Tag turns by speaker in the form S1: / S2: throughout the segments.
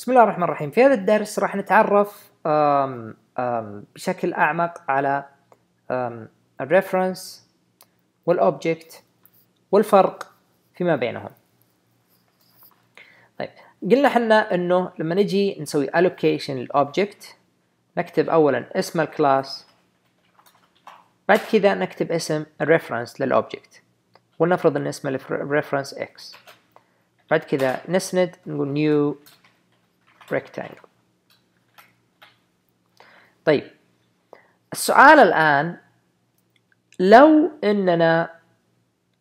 S1: بسم الله الرحمن الرحيم. في هذا الدرس راح نتعرف آم آم بشكل أعمق على ال reference وال object والفرق فيما بينهم. طيب قلنا إحنا إنه لما نجي نسوي allocation لل object نكتب اولا اسم الكلاس بعد كذا نكتب اسم ال reference لل object. ولنفرض إن اسم ال reference x. بعد كذا نسند نقول new rectangle. طيب السؤال الآن لو إننا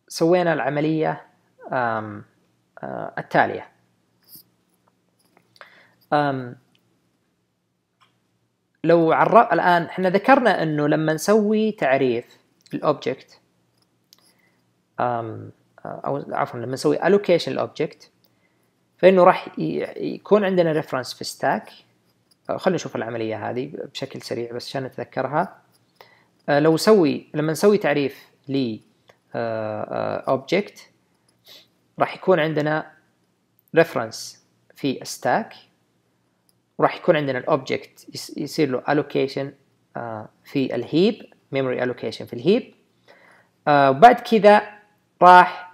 S1: سوينا العملية آه التالية لو عرف الآن إحنا ذكرنا إنه لما نسوي تعريف الأوبجكت أو عفوا لما نسوي allocation ال object فإنه راح يكون عندنا reference في stack خلينا نشوف العملية هذه بشكل سريع بس عشان نتذكرها. لو نسوي لما نسوي تعريف ل object راح يكون عندنا reference في stack وراح يكون عندنا ال object يصير له allocation في ال heap memory allocation في ال heap. وبعد كذا راح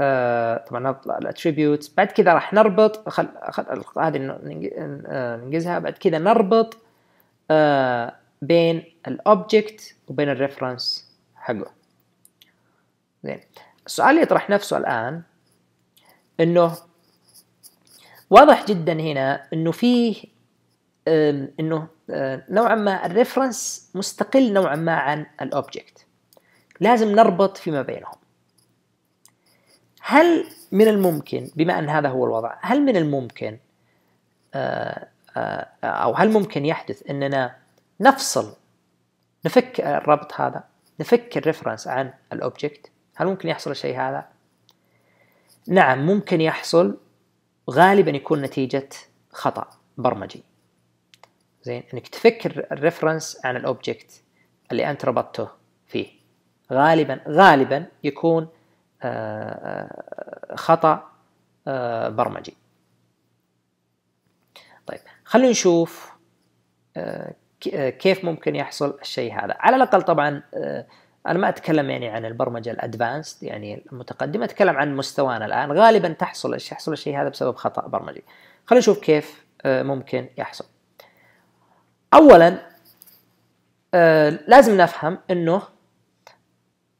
S1: آه طبعا ال attributes بعد كذا راح نربط خل... خل... هذه ننجزها. بعد كذا نربط آه بين ال object وبين ال reference حقه. زين. السؤال يطرح نفسه الآن إنه واضح جدا هنا إنه فيه إنه نوعا ما ال reference مستقل نوعا ما عن ال object لازم نربط فيما بينهم. هل من الممكن بما أن هذا هو الوضع هل من الممكن أو هل ممكن يحدث أننا نفصل نفك الربط هذا نفك ال reference عن ال object هل ممكن يحصل الشيء هذا؟ نعم ممكن يحصل غالبا يكون نتيجة خطأ برمجي. زين إنك تفك ال reference عن ال object اللي أنت ربطته فيه. غالبا غالبا يكون خطأ برمجي. طيب خلينا نشوف كيف ممكن يحصل الشيء هذا. على الأقل طبعا أنا ما أتكلم يعني عن البرمجة ال advanced يعني المتقدمة أتكلم عن مستوانا الآن. غالبا تحصل يحصل الشيء هذا بسبب خطأ برمجي. خلينا نشوف كيف ممكن يحصل. أولا لازم نفهم أنه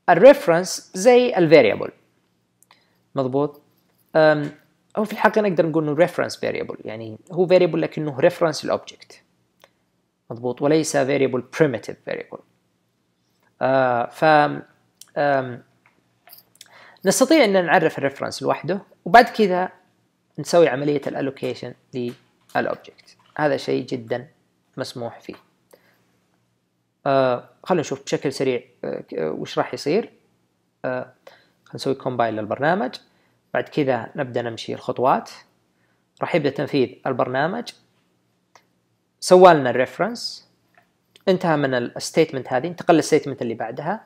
S1: ال reference زي ال variable مضبوط؟ أو في الحقيقة نقدر نقول إنه reference variable يعني هو variable لكنه reference لل object مضبوط؟ وليس variable primitive variable آه ف نستطيع أن نعرف ال reference لوحده وبعد كذا نسوي عملية ال allocation لل object هذا شيء جدا مسموح فيه. آه خلينا نشوف بشكل سريع آه وش راح يصير. آه خلينا نسوي compile للبرنامج. بعد كذا نبدأ نمشي الخطوات. راح يبدأ تنفيذ البرنامج. سوى لنا ال reference انتهى من ال statement هذه انتقل لل statement اللي بعدها.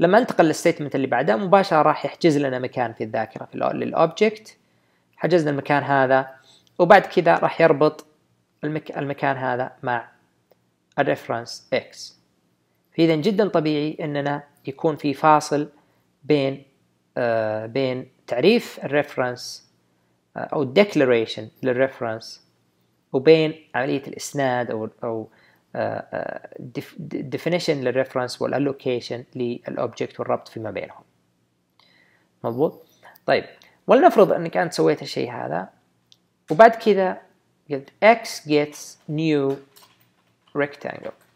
S1: لما انتقل لل statement اللي بعدها مباشرة راح يحجز لنا مكان في الذاكرة في لل object حجزنا المكان هذا وبعد كذا راح يربط المك... المكان هذا مع ال reference x فإذا جدا طبيعي أننا يكون في فاصل بين آه بين تعريف ال reference آه أو ال declaration لل reference وبين عملية الإسناد أو أو definition لل reference وال allocation لل object والربط فيما بينهم. مضبوط؟ طيب ولنفرض أنك أنت سويت الشيء هذا وبعد كذا قلت x gets new rectangle.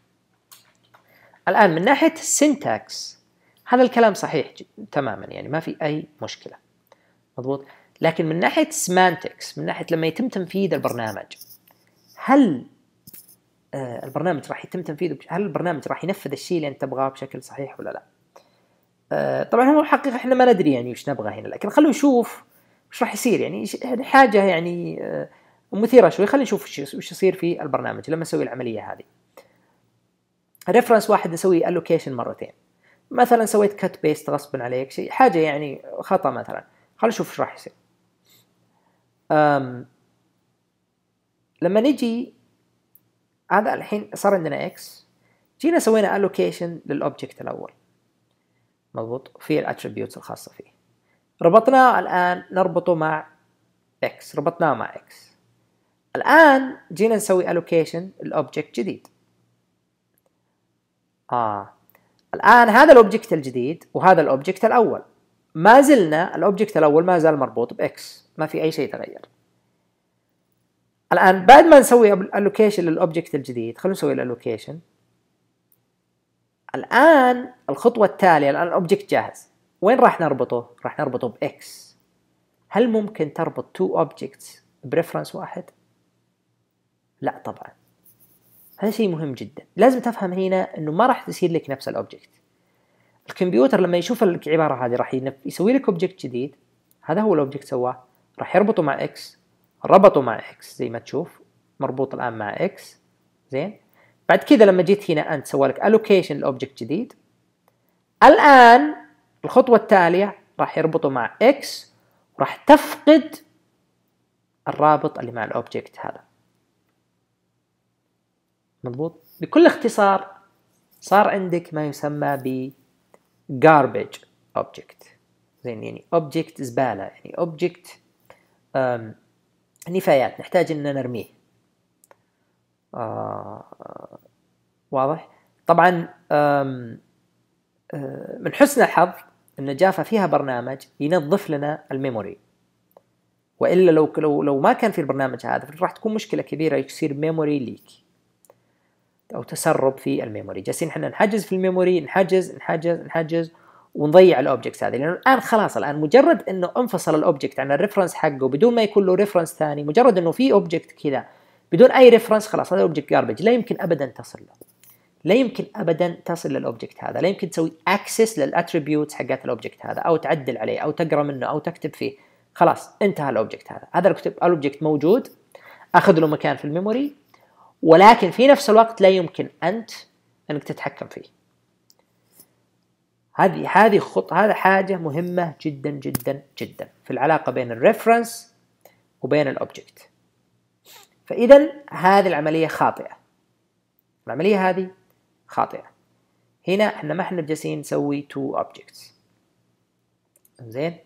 S1: الآن من ناحية ال syntax هذا الكلام صحيح تماما يعني ما في أي مشكلة. مضبوط؟ لكن من ناحية semantics من ناحية لما يتم تنفيذ البرنامج هل آه البرنامج راح يتم تنفيذه هل البرنامج راح ينفذ الشيء اللي أنت تبغاه بشكل صحيح ولا لا؟ آه طبعا هو الحقيقة إحنا ما ندري يعني وش نبغى هنا لكن خلونا نشوف وش راح يصير. يعني حاجة يعني آه مثيرة شوي خلينا نشوف وش يصير في البرنامج لما نسوي العملية هذه. reference واحد نسوي allocation مرتين. مثلا سويت cut paste غصبا عليك شيء حاجة يعني خطأ مثلا. خلينا نشوف إيش راح يصير. لما نجي هذا الحين صار عندنا x جينا سوينا allocation لل object الأول. مضبوط؟ في ال attributes الخاصة فيه. ربطناه الآن نربطه مع x ربطناه مع x الآن جينا نسوي allocation ال object جديد. آه. الآن هذا ال object الجديد وهذا ال object الأول. ما زلنا ال object الأول ما زال مربوط ب x ما في أي شيء تغير الآن بعد ما نسوي allocation لل object الجديد خلونا نسوي ال allocation الآن الخطوة التالية الآن ال object جاهز. وين راح نربطه؟ راح نربطه ب x هل ممكن تربط two objects ب reference واحد؟ لا طبعا. هذا شيء مهم جدا. لازم تفهم هنا إنه ما راح تصير لك نفس ال object الكمبيوتر لما يشوف العبارة هذه راح يسوي لك object جديد. هذا هو ال object سواه. راح يربطه مع x ربطه مع x زي ما تشوف. مربوط الآن مع x زين؟ بعد كذا لما جيت هنا أنت سوى لك allocation ل object جديد. الآن الخطوة التالية راح يربطه مع x وراح تفقد الرابط اللي مع ال object هذا. مضبوط؟ بكل اختصار صار عندك ما يسمى ب garbage object. زين يعني object زبالة يعني object نفايات نحتاج ان نرميه. آه واضح؟ طبعا آه من حسن الحظ إن جافا فيها برنامج ينظف لنا ال memory. وإلا لو لو لو ما كان في البرنامج هذا راح تكون مشكلة كبيرة يصير memory leak أو تسرب في ال memory. جالسين إحنا نحجز في الميموري نحجز نحجز نحجز ونضيع ال objects هذه. لأنه الآن خلاص الآن مجرد إنه انفصل ال object عن ال reference حقه بدون ما يكون له reference ثاني مجرد إنه في object كذا بدون أي reference خلاص هذا object garbage لا يمكن ابدا تصل له. لا يمكن ابدا تصل لل object هذا. لا يمكن تسوي access لل attributes حقات ال object هذا أو تعدل عليه أو تقرأ منه أو تكتب فيه. خلاص انتهى ال object هذا. هذا ال object موجود. أخذ له مكان في ال memory. ولكن في نفس الوقت لا يمكن أنت أنك تتحكم فيه. هذه هذه خط هذا حاجة مهمة جدا جدا جدا في العلاقة بين ال reference وبين ال object. فاذا هذه العملية خاطئة. العملية هذه خاطئة. هنا إحنا ما إحنا جالسين نسوي two objects زين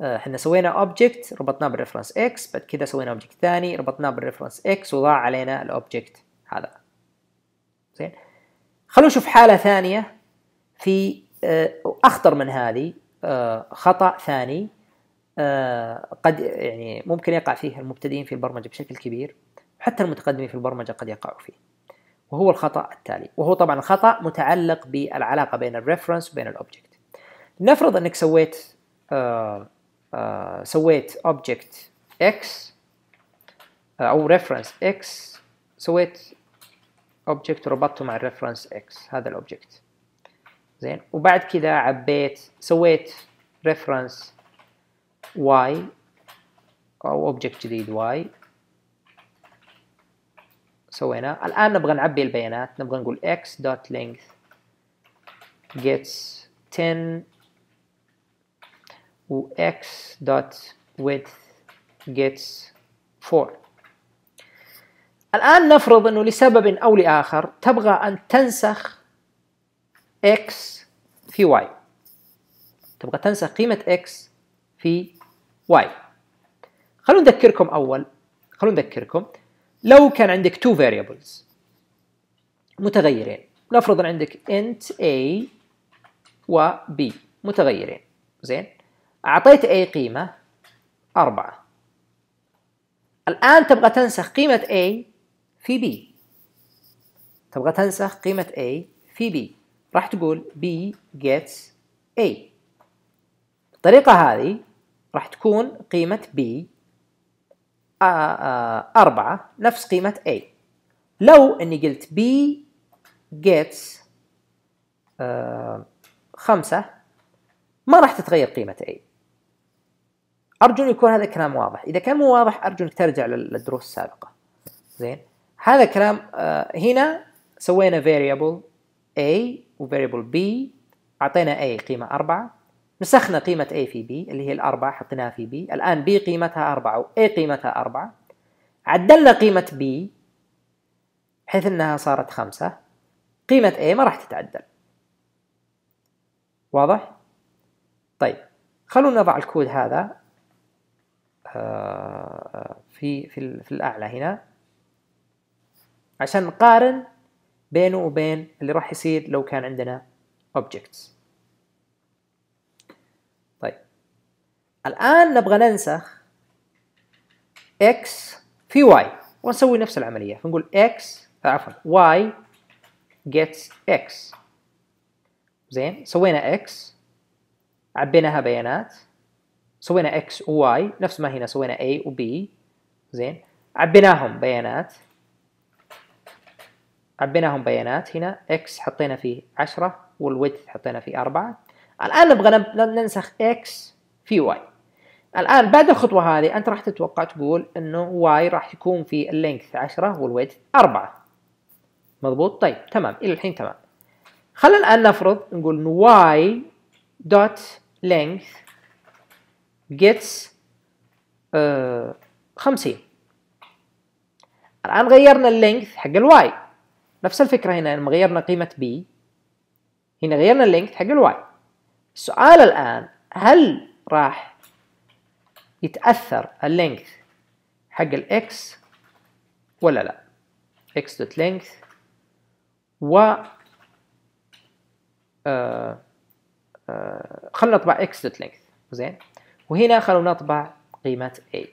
S1: إحنا سوينا object ربطناه بال reference x بعد كذا سوينا object ثاني ربطناه بال reference x وضاع علينا ال object هذا. زين؟ خلونا نشوف حالة ثانية في آه، أخطر من هذه آه، خطأ ثاني قد يعني ممكن يقع فيه المبتدئين في البرمجة بشكل كبير حتى المتقدمين في البرمجة قد يقعوا فيه. وهو الخطأ التالي. وهو طبعا الخطا متعلق بالعلاقة بين ال reference وبين ال object نفرض أنك سويت آه آه سويت object x آه أو reference x سويت object وربطته مع ال reference x هذا ال object زين؟ وبعد كذا عبيت سويت reference y أو object جديد y سوينا. الآن نبغى نعبي البيانات. نبغى نقول x dot length gets 10 و x dot width gets 4 الآن نفرض أنه لسبب أو لآخر تبغى أن تنسخ x في y. تبغى تنسخ قيمة x في y. خلونا نذكركم أول. خلونا نذكركم. لو كان عندك تو variables متغيرين. نفرض أن عندك int a و b متغيرين. زين؟ أعطيت a قيمة أربعة. الآن تبغى تنسخ قيمة a في b. تبغى تنسخ قيمة a في b. راح تقول b gets a. الطريقة هذه راح تكون قيمة b آه، آه، أربعة نفس قيمة A. لو أني قلت B gets آه، خمسة ما راح تتغير قيمة A. أرجو أن يكون هذا الكلام واضح. إذا كان مو واضح أرجو أنك ترجع للدروس السابقة. زين؟ هذا الكلام هنا سوينا variable A و variable B أعطينا A قيمة أربعة نسخنا قيمة A في B اللي هي الأربعة حطيناها في B. الآن B قيمتها أربعة و A قيمتها أربعة. عدلنا قيمة B بحيث إنها صارت خمسة. قيمة A ما راح تتعدل. واضح؟ طيب خلونا نضع الكود هذا. آه، في في في الأعلى هنا. عشان نقارن بينه وبين اللي راح يصير لو كان عندنا objects. طيب. الآن نبغى ننسخ x في y. ونسوي نفس العملية. فنقول x عفوا y gets x. زين سوينا x عبيناها بيانات. سوينا x و y نفس ما هنا سوينا a و b. زين. عبيناهم بيانات. عبيناهم بيانات. هنا x حطينا فيه 10 والويدث حطينا فيه 4 الآن نبغى ننسخ x في y. الآن بعد الخطوة هذه أنت راح تتوقع تقول إنه y راح يكون في ال length 10 وال width 4 مضبوط؟ طيب تمام. إلى الحين تمام. خلينا الآن نفرض نقول إنه y dot length gets uh, 50 الآن غيرنا ال length حق ال y نفس الفكرة هنا لما غيرنا قيمة b هنا غيرنا ال length حق ال y السؤال الآن هل راح يتأثر ال length حق ال x ولا لا؟ X dot length و آه آه خلينا نطبع x dot length. زين؟ وهنا خلونا نطبع قيمة a.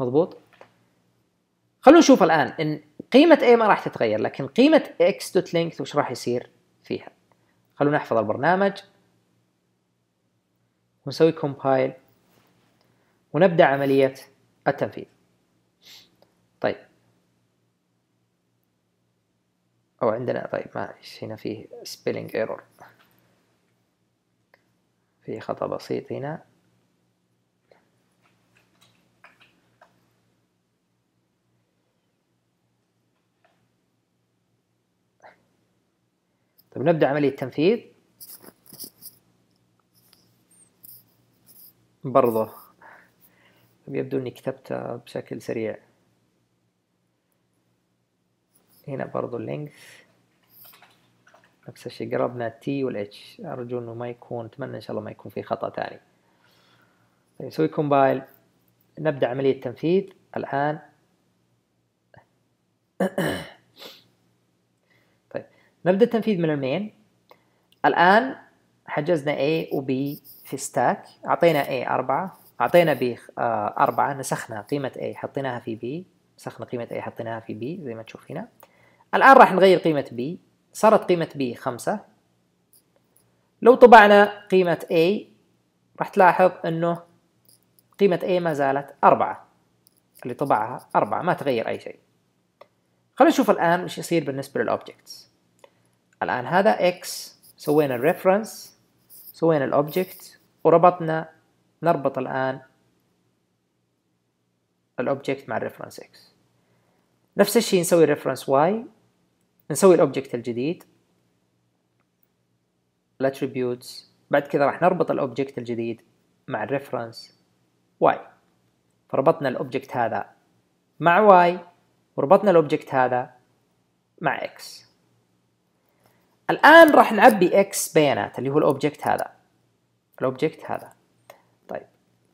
S1: مضبوط؟ خلونا نشوف الآن إن قيمة A ما راح تتغير لكن قيمة x دوت length وش راح يصير فيها؟ خلونا نحفظ البرنامج. ونسوي compile. ونبدأ عملية التنفيذ. طيب. أو عندنا طيب معلش هنا فيه spelling error. في خطأ بسيط هنا. طيب نبدأ عملية تنفيذ. برضه يبدو إني كتبتها بشكل سريع. هنا برضو اللينث نفس الشيء قربنا التي والاتش أرجو إنه ما يكون أتمنى إن شاء الله ما يكون في خطأ ثاني. طيب نسوي compile نبدأ عملية تنفيذ. الآن. نبدأ التنفيذ من ال main. الآن حجزنا A و B في stack أعطينا A أربعة. أعطينا B آه، أربعة. نسخنا قيمة A حطيناها في B. نسخنا قيمة A حطيناها في B زي ما تشوف هنا. الآن راح نغير قيمة B. صارت قيمة B خمسة. لو طبعنا قيمة A راح تلاحظ أنه قيمة A ما زالت أربعة. اللي طبعها أربعة ما تغير أي شيء. خلينا نشوف الآن وش يصير بالنسبة لل objects الآن هذا x سوينا ال reference سوينا ال object وربطنا نربط الآن ال object مع ال reference x. نفس الشيء نسوي ال reference y. نسوي ال object الجديد. ال attributes بعد كذا راح نربط ال object الجديد مع ال reference y فربطنا ال object هذا مع y وربطنا ال object هذا مع x. الآن راح نعبي x بيانات اللي هو ال object هذا. ال object هذا. طيب.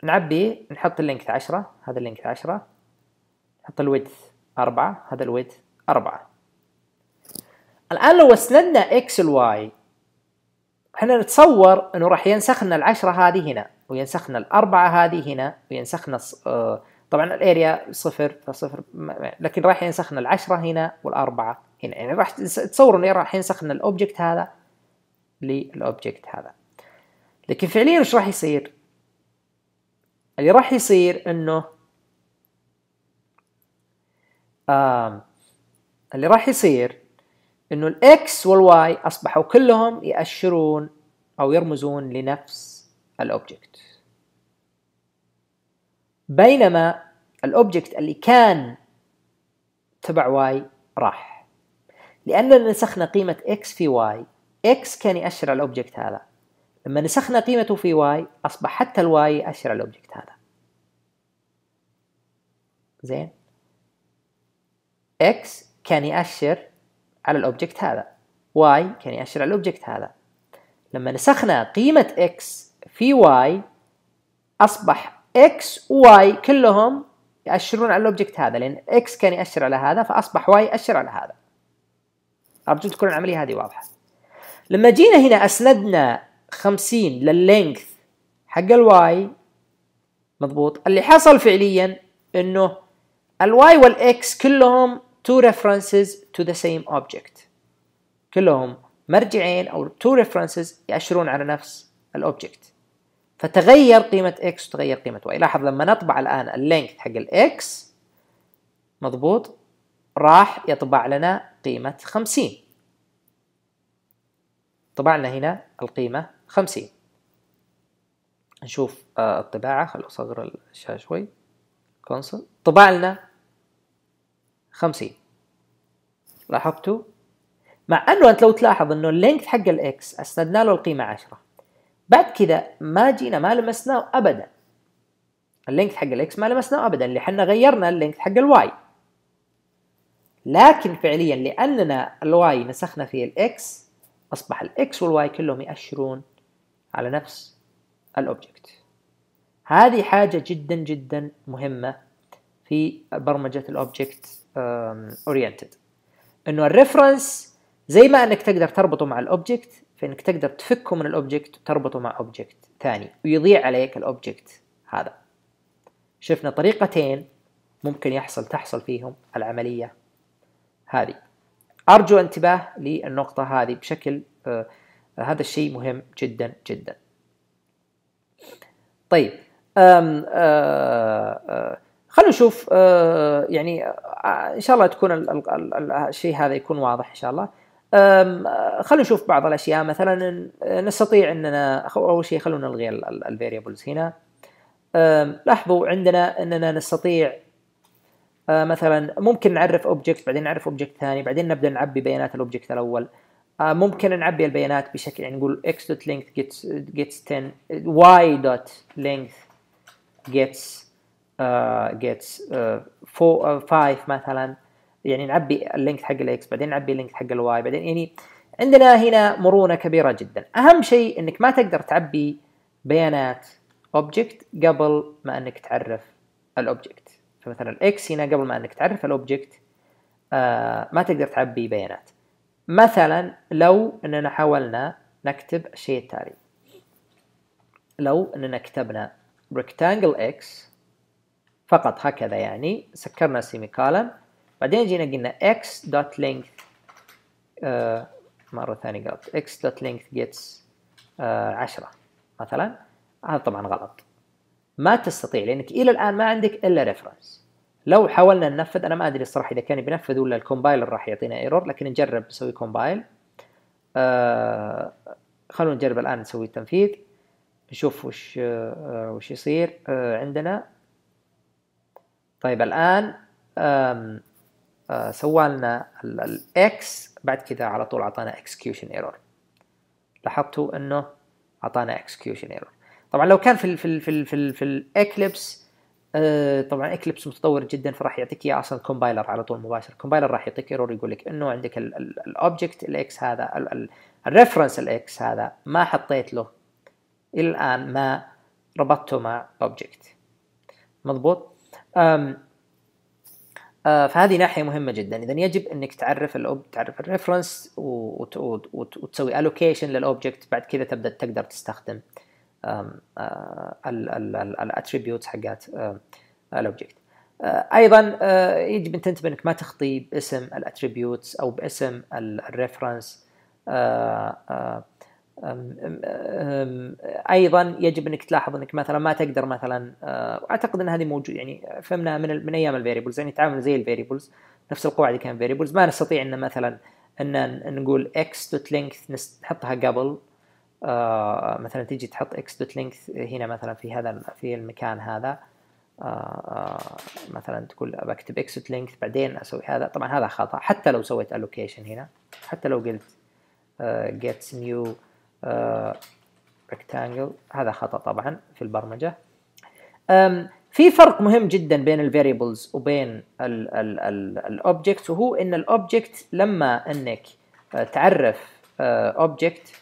S1: نعبي نحط ال length 10 هذا ال length 10 نحط ال width 4 هذا ال width 4 الآن لو اسندنا x ل y إحنا نتصور إنه راح ينسخ لنا العشرة هذه هنا وينسخ لنا الأربعة هذه هنا وينسخ لنا آه، طبعا ال area صفر فصفر لكن راح ينسخ لنا العشرة هنا والأربعة هنا. يعني راح تصوروا إنه راح ينسخ من ال object هذا لل object هذا. لكن فعليا وش راح يصير؟ اللي راح يصير إنه آم اللي راح يصير إنه ال x وال y أصبحوا كلهم يأشرون أو يرمزون لنفس ال object. بينما ال object اللي كان تبع y راح. لأننا نسخنا قيمة x في y x كان يأشر على ال object هذا. لما نسخنا قيمته في y أصبح حتى ال y يأشر على ال object هذا. زين؟ x كان يأشر على ال object هذا. y كان يأشر على ال object هذا. لما نسخنا قيمة x في y أصبح x و y كلهم يأشرون على ال object هذا. لأن x كان يأشر على هذا فأصبح y يأشر على هذا. أرجو تكون العملية هذه واضحة. لما جينا هنا أسندنا 50 لل length حق ال y مضبوط. اللي حصل فعليا إنه ال y وال x كلهم two references to the same object. كلهم مرجعين أو two references يأشرون على نفس ال object فتغير قيمة x وتغير قيمة y. لاحظ لما نطبع الآن ال length حق ال x مضبوط؟ راح يطبع لنا قيمة 50 طبع لنا هنا القيمة 50 نشوف آه، الطباعة. خلو أصغر الشاشة شوي. console طبع لنا 50 لاحظتوا؟ مع أنه أنت لو تلاحظ إنه ال length حق ال x اسندنا له القيمة 10 بعد كذا ما جينا ما لمسناه ابدا. ال length حق ال x ما لمسناه ابدا اللي إحنا غيرنا ال length حق ال y لكن فعليا لأننا الواي نسخنا فيه الاكس أصبح الاكس والواي كلهم يأشرون على نفس ال object هذه حاجة جدا جدا مهمة في برمجة ال object oriented إنه ال reference زي ما إنك تقدر تربطه مع ال object فإنك تقدر تفكه من ال object وتربطه مع object ثاني ويضيع عليك ال object هذا. شفنا طريقتين ممكن يحصل تحصل فيهم العملية هذه. أرجو انتباه للنقطة هذه بشكل آه هذا الشيء مهم جدا جدا. طيب آه آه خلينا نشوف آه يعني إن شاء الله تكون الشيء هذا يكون واضح إن شاء الله. خلينا نشوف بعض الأشياء. مثلا نستطيع اننا أول شيء خلونا نلغي ال variables هنا. لاحظوا عندنا إننا نستطيع آه، مثلا ممكن نعرف object بعدين نعرف object ثاني بعدين نبدأ نعبي بيانات ال object الأول. آه، ممكن نعبي البيانات بشكل يعني نقول x dot length gets gets 10 y dot length gets gets uh, 5 مثلا. يعني نعبي اللينك حق الإكس بعدين نعبي اللينك حق الواي بعدين يعني عندنا هنا مرونة كبيرة جدا. أهم شيء إنك ما تقدر تعبي بيانات object قبل ما إنك تعرف ال object فمثلا ال x هنا قبل ما إنك تعرف ال object آه ما تقدر تعبي بيانات. مثلا لو إننا حاولنا نكتب الشيء التالي. لو إننا كتبنا rectangle x فقط هكذا يعني. سكرنا semicolon بعدين جينا قلنا x آه مرة ثانية غلط x gets آه 10 مثلا. هذا طبعا غلط. ما تستطيع لأنك إلى الآن ما عندك إلا reference لو حاولنا ننفذ أنا ما أدري الصراحة إذا كان بينفذ ولا ال compiler راح يعطينا error لكن نجرب نسوي compile آه خلونا نجرب الآن نسوي التنفيذ نشوف وش آه وش يصير آه عندنا. طيب الآن آه سوى لنا ال x بعد كذا على طول أعطانا execution error لاحظتوا إنه أعطانا execution error طبعا لو كان في ال في ال في ال في, ال في ال Eclipse آه طبعا Eclipse متطور جدا فراح يعطيك إياه أصلا compiler على طول مباشر. ال compiler راح يعطيك error يقول لك إنه عندك ال object ال x هذا ال reference ال x هذا ما حطيت له. إلى الآن ما ربطته مع object مضبوط؟ فهذه ناحية مهمة جدا. اذا يجب إنك تعرف ال ob تعرف ال reference وتسوي allocation لل object بعد كذا تبدأ تقدر تستخدم ال attributes حقات ال object أيضا آه، يجب ان تنتبه إنك ما تخطي باسم ال attributes أو باسم ال reference آه، آه، أيضا يجب أنك تلاحظ أنك مثلا ما تقدر مثلا أعتقد أن هذه موجود يعني فهمنا من من أيام ال variables يعني تعامل زي ال variables نفس القواعد كان variables ما نستطيع أن مثلا أن نقول x dot length نحطها قبل آه مثلا تيجي تحط x dot length هنا مثلا في هذا في المكان هذا آه آه مثلا تقول بكتب x dot length بعدين أسوي هذا. طبعا هذا خطأ حتى لو سويت allocation هنا حتى لو قلت uh, gets uh, rectangle. هذا خطأ طبعا في البرمجة. في فرق مهم جدا بين ال variables وبين ال objects وهو إن ال object لما إنك آه، تعرف object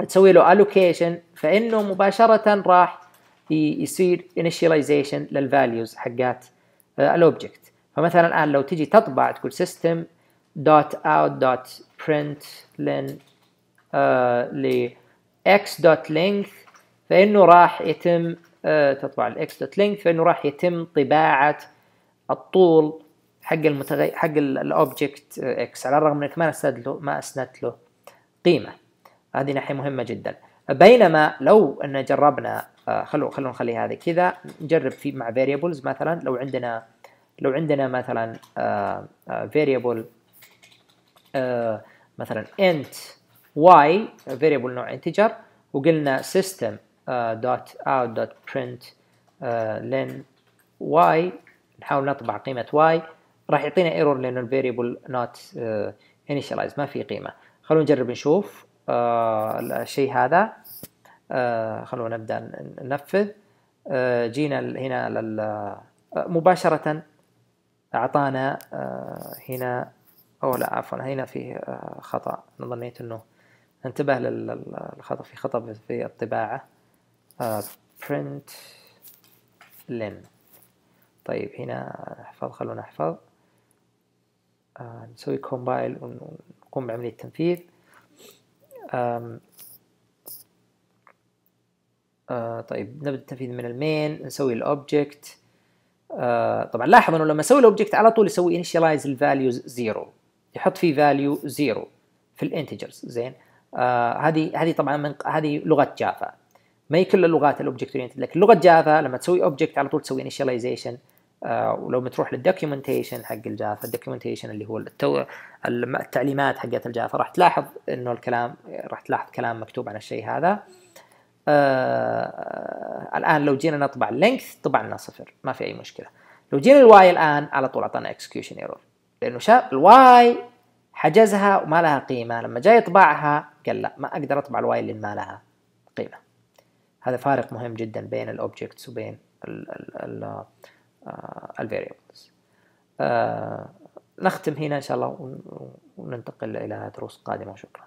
S1: آه، تسوي له allocation فإنه مباشرة راح يصير initialization لل values حقات آه، ال object فمثلا الآن لو تجي تطبع تقول system dot out dot println ل x dot length فإنه راح يتم آه، تطبع dot length فإنه راح يتم طباعة الطول حق المتغير حق ال object x على الرغم إنك ما اسند له ما أسندت له قيمة. هذه ناحيه مهمة جدا. بينما لو أن جربنا آه، خلو خلونا نخلي هذه كذا نجرب في مع variables مثلا لو عندنا لو عندنا مثلا variable مثلا int y variable نوع integer وقلنا system dot out dot println y نحاول نطبع قيمة y. راح يعطينا error لأنه ال variable not initialize ما في قيمة. خلونا نجرب نشوف الشيء هذا. خلونا نبدأ ننفذ. جينا هنا لل مباشرة أعطانا هنا أو لا عفوا هنا في خطأ. أنا ظنيت أنه انتبه للخطأ في خطأ في الطباعة. uh, print len طيب هنا نحفظ خلونا نحفظ. uh, نسوي compile ونقوم بعملية تنفيذ um, uh, طيب نبدأ التنفيذ من ال main نسوي ال object uh, طبعا لاحظ إنه لما أسوي ال object على طول يسوي initialize ال values zero يحط فيه value zero في ال integers زين؟ هذه uh, هذه طبعا من هذه لغة جافا ما هي كل اللغات ال object oriented لكن لغة جافا لما تسوي object على طول تسوي initialization آه ولو بتروح لل documentation حق الجافا ال documentation اللي هو ال tu... التعليمات حقت الجافا راح تلاحظ إنه الكلام راح تلاحظ كلام مكتوب عن الشيء هذا. آه الآن لو جينا نطبع ال length طبع لنا صفر ما في أي مشكلة. لو جينا ال y الآن على طول أعطانا execution error لأنه شاف ال y حجزها وما لها قيمة. لما جاي يطبعها قال لا ما أقدر أطبع ال y اللي ما لها قيمة. هذا فارق مهم جدا بين ال objects وبين الفاريبلز آه، نختم هنا إن شاء الله وننتقل إلى دروس قادمة. شكرا.